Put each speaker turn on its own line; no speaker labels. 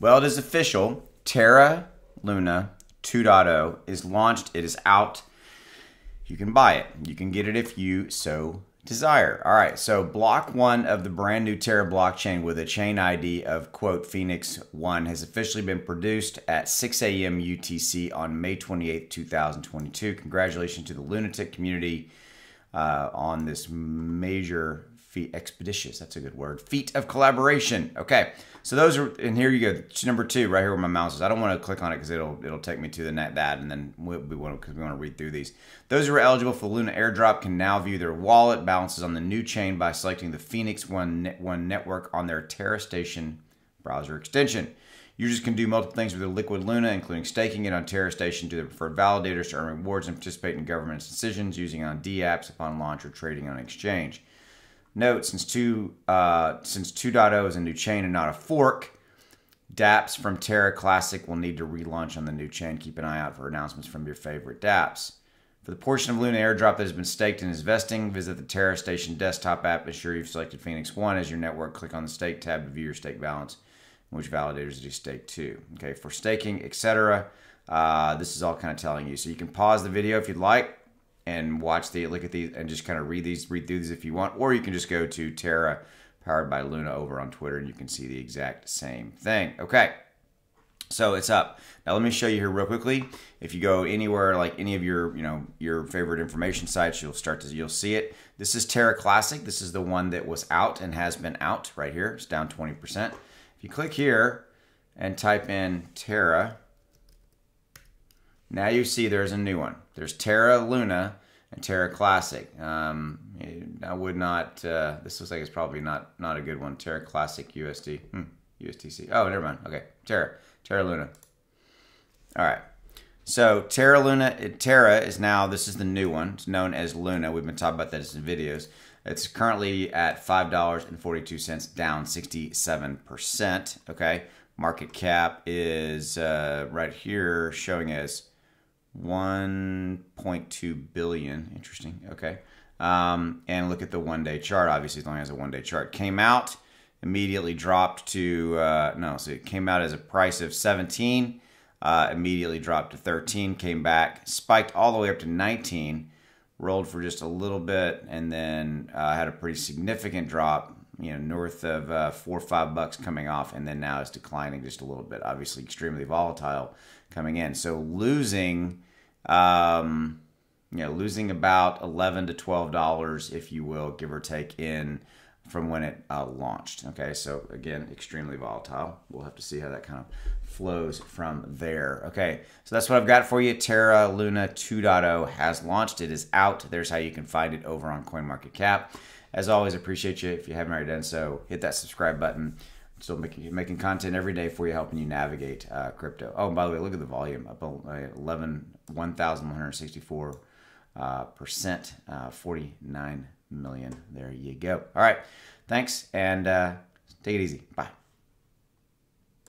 Well, it is official. Terra Luna 2.0 is launched. It is out. You can buy it. You can get it if you so desire. All right, so block one of the brand new Terra blockchain with a chain ID of quote Phoenix 1 has officially been produced at 6 a.m. UTC on May 28, 2022. Congratulations to the Lunatic community uh, on this major feat, expeditious, that's a good word, Feat of collaboration. Okay, so those are, and here you go, number two, right here where my mouse is. I don't want to click on it because it'll it'll take me to the net that, and then we, we want because we want to read through these. Those who are eligible for Luna airdrop can now view their wallet balances on the new chain by selecting the Phoenix One Net, One network on their Terra Station browser extension. Users can do multiple things with their Liquid Luna, including staking it on Terra Station to their preferred validators to earn rewards and participate in government's decisions using on DApps upon launch or trading on exchange. Note, since, two, uh, since 2.0 is a new chain and not a fork, dApps from Terra Classic will need to relaunch on the new chain. Keep an eye out for announcements from your favorite dApps. For the portion of Luna airdrop that has been staked and is vesting, visit the Terra Station desktop app. Ensure you've selected Phoenix 1 as your network. Click on the stake tab to view your stake balance which validators do you stake to. Okay, for staking, etc. Uh, this is all kind of telling you. So you can pause the video if you'd like and watch the look at these and just kind of read these, read through these if you want, or you can just go to Terra powered by Luna over on Twitter and you can see the exact same thing. Okay. So it's up. Now let me show you here real quickly. If you go anywhere like any of your, you know, your favorite information sites, you'll start to you'll see it. This is Terra Classic. This is the one that was out and has been out right here. It's down 20% If you click here and type in Terra, now you see there's a new one. There's Terra Luna and Terra Classic. Um, I would not, uh, this looks like it's probably not, not a good one. Terra Classic USD, hmm, USDC. Oh, never mind. Okay, Terra, Terra Luna. All right. So Terra Luna, Terra is now, this is the new one. It's known as Luna. We've been talking about that in videos. It's currently at $5.42, down 67%. Okay. Market cap is uh, right here showing as 1.2 billion. Interesting. Okay. Um, and look at the one day chart. Obviously, as long as a one day chart came out, immediately dropped to uh, no, so it came out as a price of 17, uh, immediately dropped to 13, came back, spiked all the way up to 19 rolled for just a little bit, and then uh, had a pretty significant drop. You know, north of uh, four or five bucks coming off, and then now it's declining just a little bit. Obviously, extremely volatile coming in. So losing, um, you know, losing about eleven to twelve dollars, if you will, give or take, in from when it uh, launched. Okay, so again, extremely volatile. We'll have to see how that kind of flows from there. Okay, so that's what I've got for you. Terra Luna 2.0 has launched. It is out. There's how you can find it over on CoinMarketCap. As always, appreciate you. If you haven't already done so, hit that subscribe button. Still making making content every day for you, helping you navigate uh, crypto. Oh, and by the way, look at the volume up 11 1,164 uh, percent, uh, 49 million. There you go. All right, thanks, and uh, take it easy. Bye.